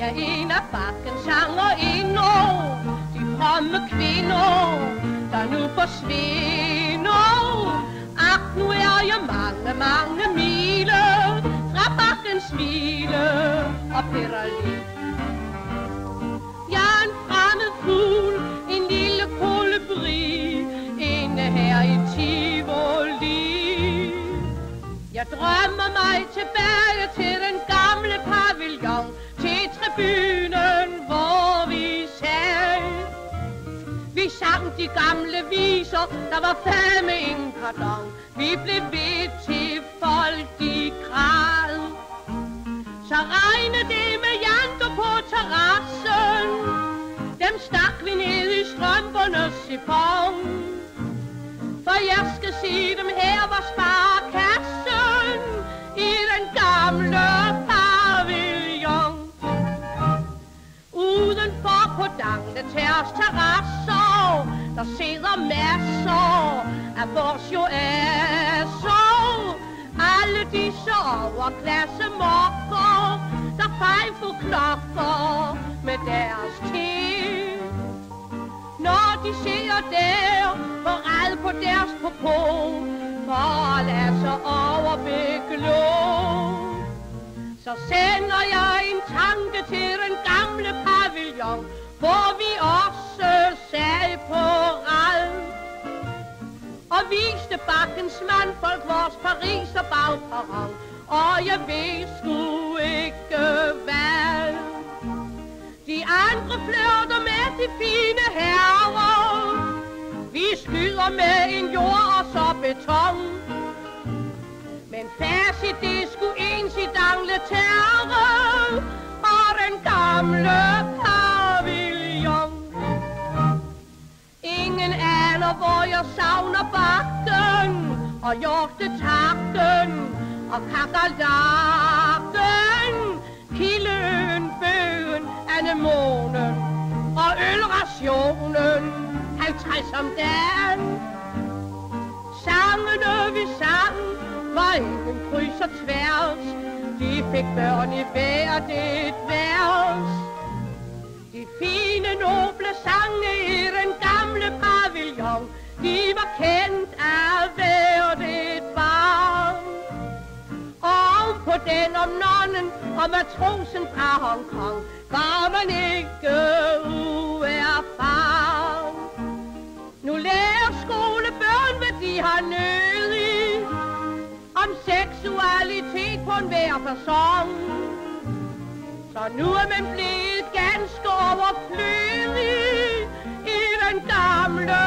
Er en af bakkens sangerinder, de fromme kvinder, der nu forsvinder. Ach, nu er jeg mange, mange mile fra bakkens smile og Peralin. Jeg drømmer mig tilbage til den gamle pavillon, til tribunen, hvor vi sad. Vi sang de gamle viser, der var fandme ingen pardon. Vi blev ved til folk de græd. Så regnede det med janter på terrassen. Dem stak vi ned i strømpernes sifon. For jeg skal se dem her Dangletærs terrasser, der sidder masser af vores jo asser. Alle disse overklasse mokker, der fejl fejfer klokker med deres tid. Når de ser der, hvor red på deres popo, for at lade sig overbeglå. Så sender jeg en tanke til den gamle pavillon, hvor viste bakkens mandfolk vores Paris og bagperron, og jeg ved sgu ikke hvad. De andre flørter med de fine herrer, vi skyder med en jord og så beton. Men facit, det skulle ens i dangle terre og den gamle pavillon. Ingen aner, hvor jeg savner og hjortetakten og kakalakken, kilden, bøgen, anemonen og ølrationen, 50 om dagen. Sangene vi sang var ingen kryds og tværs. De fik børn i hvert et vers. De fine, noble sange i den om nonnen og matrosen fra Hongkong, var man ikke uerfaren. Nu lærer skolebørn, hvad de har nød i, om seksualitet på enhver person. Så nu er man blevet ganske overflødig i den gamle